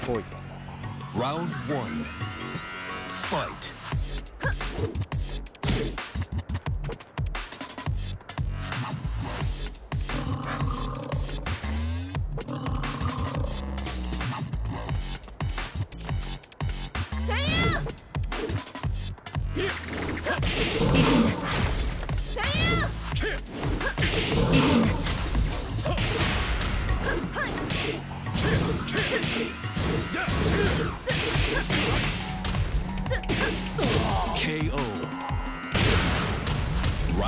Four. Round one. Fight. Yeah.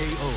KO.